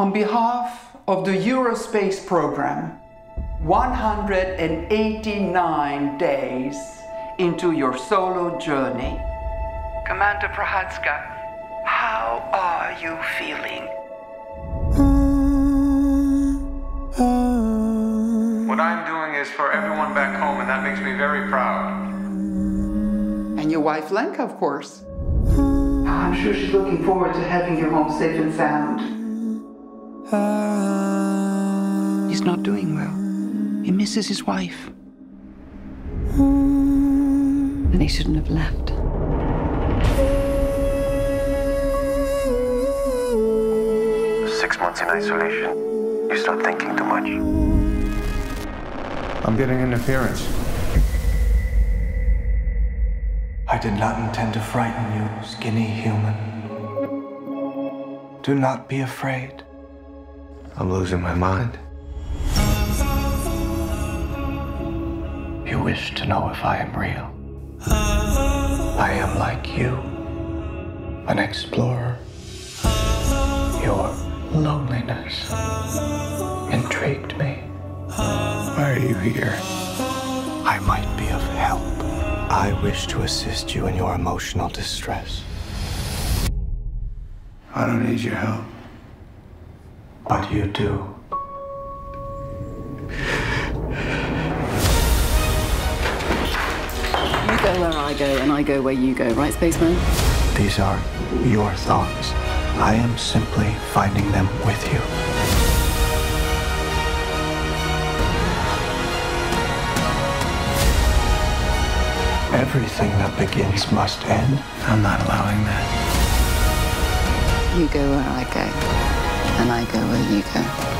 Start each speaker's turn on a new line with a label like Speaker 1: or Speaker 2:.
Speaker 1: On behalf of the Eurospace program, 189 days into your solo journey. Commander Procházka, how are you feeling?
Speaker 2: What I'm doing is for everyone back home, and that makes me very proud.
Speaker 1: And your wife Lenka, of course. I'm sure she's looking forward to having you home safe and sound. He's not doing well. He misses his wife.
Speaker 3: And he shouldn't have left.
Speaker 4: Six months in isolation. You start thinking too much.
Speaker 2: I'm getting interference.
Speaker 5: I did not intend to frighten you, skinny human. Do not be afraid.
Speaker 4: I'm losing my mind.
Speaker 5: You wish to know if I am real. I am like you, an explorer. Your loneliness intrigued me.
Speaker 4: Why are you here?
Speaker 5: I might be of help. I wish to assist you in your emotional distress.
Speaker 4: I don't need your help.
Speaker 5: But you do.
Speaker 3: You go where I go, and I go where you go, right, spaceman?
Speaker 5: These are your thoughts. I am simply finding them with you. Everything that begins must end. I'm not allowing that.
Speaker 3: You go where I go, and I go where you go.